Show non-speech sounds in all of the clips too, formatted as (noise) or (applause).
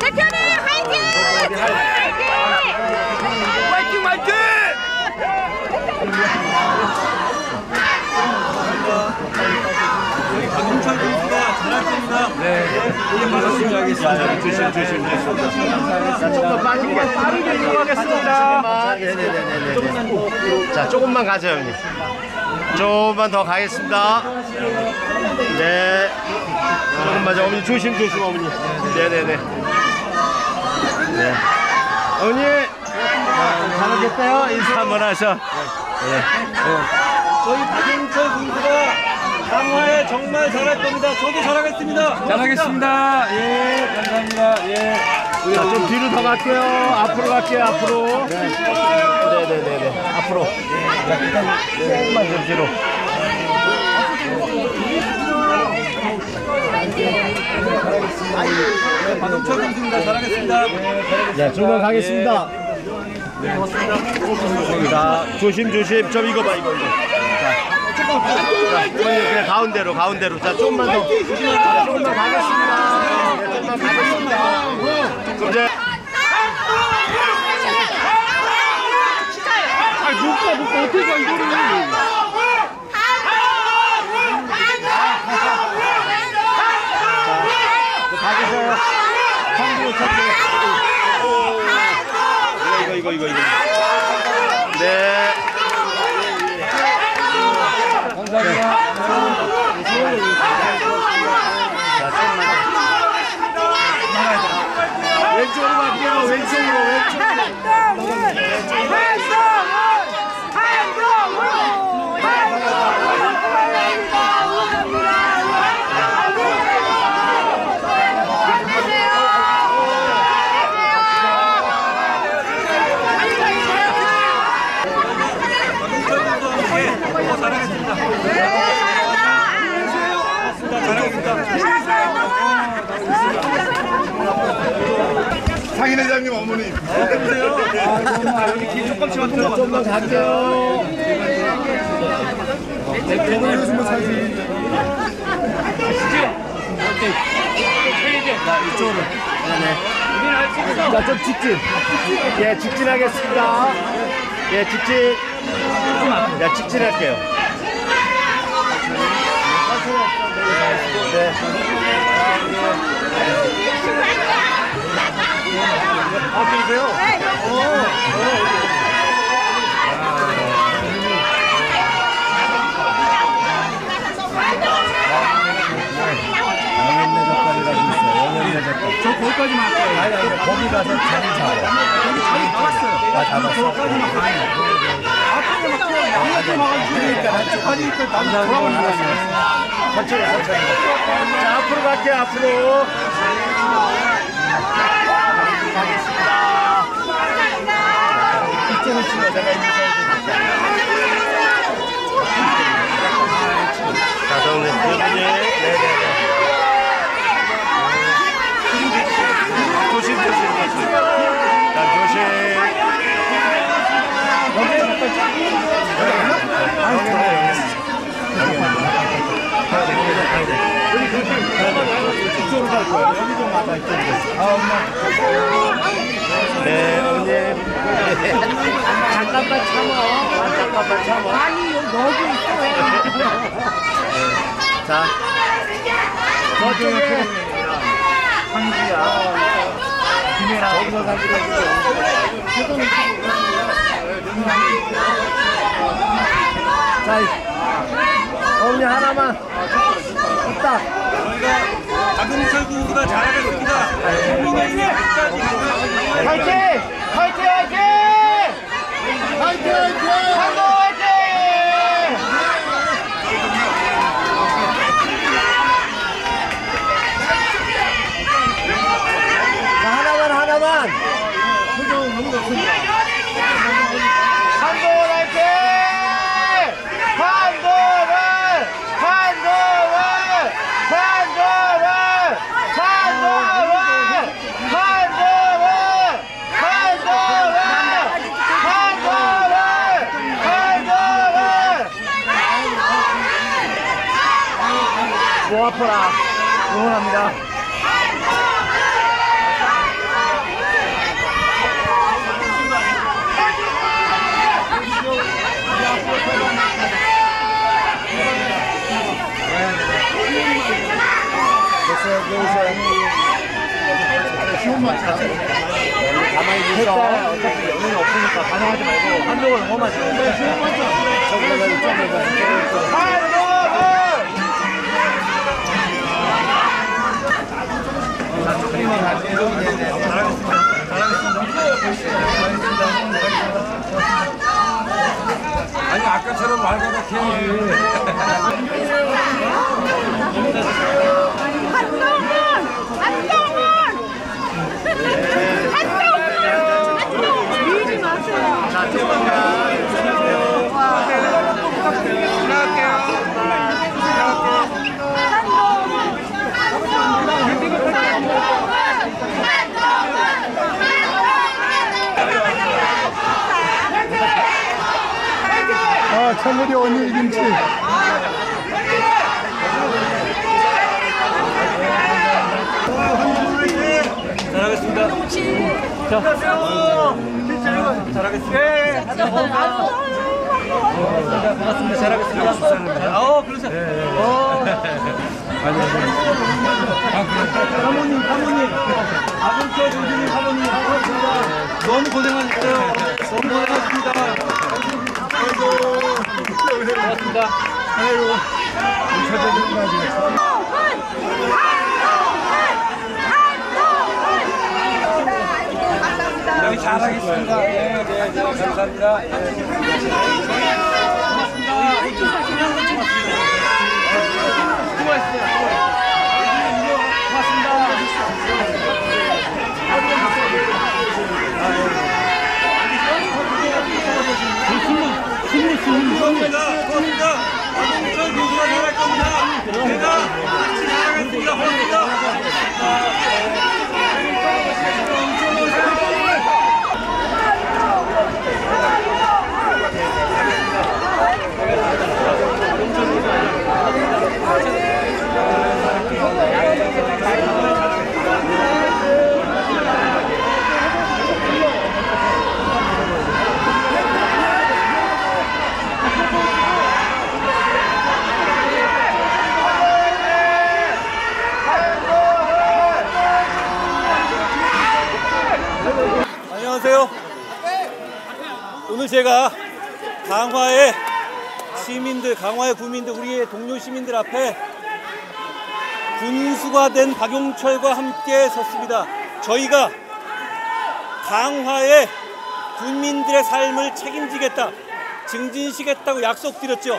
대표님 화이팅! 화이팅! 화이팅 화이팅! 박동철 선수가 잘할 겁니다. 네. 자 조금만. 자 가죠 형님. 조금만 더 가겠습니다. 네. 조금만 더 어머니 조심 조심 어머니. 네네네. 네. 어머니. 자, 잘하겠어요. 인사 한번 하셔. 저희 박동철 선수가 강화에 정말 잘할 겁니다. 저도 잘하겠습니다. 잘하겠습니다. 예, 감사합니다. 예. 자, 좀 뒤로 더 갈게요. 앞으로 갈게요, 앞으로. 네 네 네네. 앞으로. 조금만 좀 뒤로. 박동철 선수입니다. 잘하겠습니다. 자, 조금만 가겠습니다. 자, 조심, 조심. 좀 이거 봐, 이거, 이거. 어머니 그냥 가운데로, 가운데로. 자, 조금만 더. 자, 조금만 가겠습니다. 네, 조금만 가겠습니다. 그럼 이제. 아, 못 가, 못 가. 어떻게 가, 이거를. 가주세요. 참고로, 참고로. 이거, 이거, 이거, 이거. 네. 왼쪽으로 갈게요. 왼쪽으로, 왼쪽으로. 박동철 선수와 함께 더 잘하겠습니다. 상인 회장님 어머니. 좀만 갈게요. 자, 이쪽으로. 네네. 자, 좀 직진. 예, 직진하겠습니다. 예, 직진. 야, 직진할게요. 네. 아, 영양내젓갈. 저 거기까지만 할게요. 거기 가서 자리 잡아요. 자리 잡았어요. 아, 잡았어. 거기까지만 가요. 앞에 막 양옆에 막아주니까 그러니까 한쪽 하니까 나도 돌아오는 거야. 천천히, 천천히. 자, 앞으로 갈게요, 앞으로. 가겠습니다. 이쪽을 치고 내가 인사해야 되니까. 자, 정리. 여분이 네네네. 조심, 조심, 조심. 자, 조심. 여기 잠깐 아, 여기 여기 그렇게 이쪽으로 갈 거야. 여기 좀 와봐, 이쪽으로. 아, 엄마. 네, 어머님. (laughs) 잠깐만 참아. 잠깐만 참아. 아니, 너무 있어. 자. 저쪽에. 황지야. 김혜라. 저기서 가기로 자, 어머니 하나만. 있다. 박동철 선수가 잘하게 됩니다. 국민의 힘 끝까지. 화이팅! 화이팅! 화이팅! 화이팅! 화이팅! 하나만, 하나만. 표정 너무 좋습니다. 한동훈 화이팅! 한동훈! 한동훈! 한동훈! 한동훈! 한동훈! 한동훈! 목 아파라. 응원합니다. 가만히 있어. 어차피 연예인 없으니까 반응하지 말고 한동훈 응원하세요. 重力往下偏一 아, 천일이 언니 김치. 잘하겠습니다. 잘하겠습니다. 반갑습니다. 잘하겠습니다. 어, 그러세요. 사모님, 사모님. 아들께 조준이 사모님. 너무 고생하셨어요. 너무 고생하셨습니다. 고 맙습니다. 여기 잘하겠습니다. 네, 네, 네, 감사합니다. 고맙습니다. 고맙습니다. 박홍철 교수가 잘할 겁니다. 제가 같이 잘하겠습니다. 고맙습니다. 안녕하세요. 오늘 제가 강화의 시민들, 강화의 구민들, 우리의 동료 시민들 앞에 군수가 된 박용철과 함께 섰습니다. 저희가 강화의 군민들의 삶을 책임지겠다, 증진시겠다고 약속드렸죠.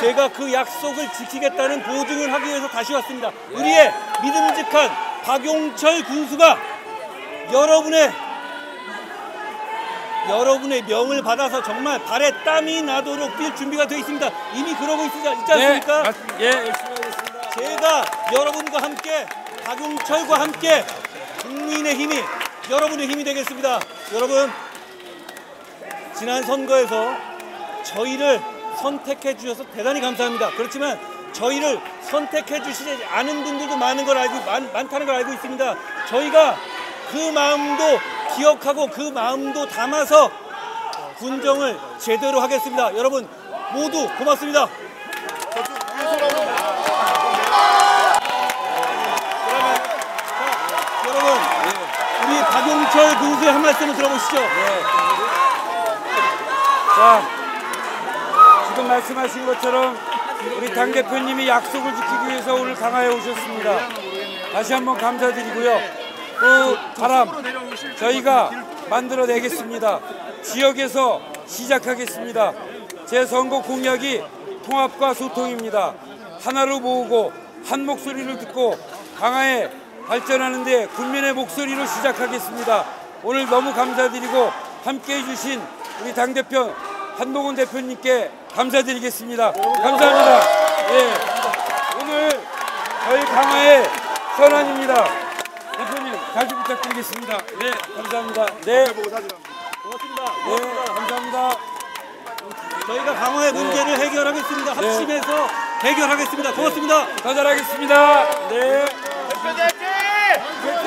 제가 그 약속을 지키겠다는 보증을 하기 위해서 다시 왔습니다. 우리의 믿음직한 박용철 군수가 여러분의 여러분의 명을 받아서 정말 발에 땀이 나도록 뛸 준비가 되어 있습니다. 이미 그러고 있지, 않습니까? 맞- 예, 열심히 하겠습니다. 제가 여러분과 함께 박용철과 함께 국민의 힘이 여러분의 힘이 되겠습니다. 여러분 지난 선거에서 저희를 선택해 주셔서 대단히 감사합니다. 그렇지만 저희를 선택해 주시지 않은 분들도 많은 걸 알고 많, 많다는 걸 알고 있습니다. 저희가 그 마음도 기억하고 그 마음도 담아서 군정을 제대로 하겠습니다. 여러분 모두 고맙습니다. 그러면 자, 여러분 우리 박용철 군수의 한 말씀을 들어보시죠. 자, 지금 말씀하신 것처럼 우리 당 대표님이 약속을 지키기 위해서 오늘 강화에 오셨습니다. 다시 한번 감사드리고요. 그 바람 저희가 만들어내겠습니다. 지역에서 시작하겠습니다. 제 선거 공약이 통합과 소통입니다. 하나로 모으고 한 목소리를 듣고 강화에 발전하는 데 국민의 목소리로 시작하겠습니다. 오늘 너무 감사드리고 함께 해 주신 우리 당대표 한동훈 대표님께 감사드리겠습니다. 감사합니다. 예. 오늘 저희 강화의 선언입니다. 대표님 다시 부탁드리겠습니다. 네, 감사합니다. 네. 고맙습니다. 네, 감사합니다. 저희가 강화의 문제를 해결하겠습니다. 합심해서 해결하겠습니다. 고맙습니다. 더 잘하겠습니다. 네. 대표